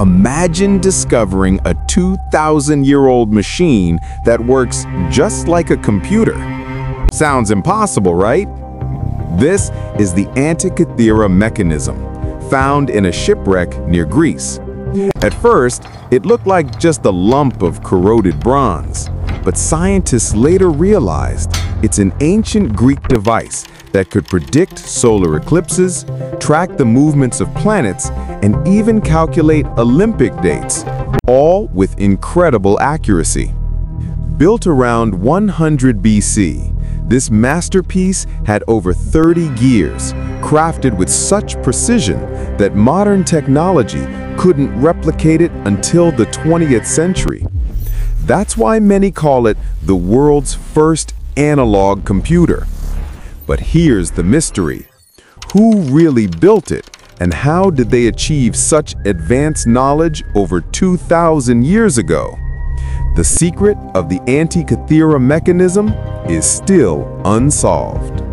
Imagine discovering a 2,000-year-old machine that works just like a computer. Sounds impossible, right? This is the Antikythera mechanism, found in a shipwreck near Greece. At first, it looked like just a lump of corroded bronze, but scientists later realized it's an ancient Greek device that could predict solar eclipses, track the movements of planets, and even calculate Olympic dates, all with incredible accuracy. Built around 100 BC, this masterpiece had over 30 gears, crafted with such precision that modern technology couldn't replicate it until the 20th century. That's why many call it the world's first analog computer. But here's the mystery. Who really built it, and how did they achieve such advanced knowledge over 2,000 years ago? The secret of the Antikythera mechanism is still unsolved.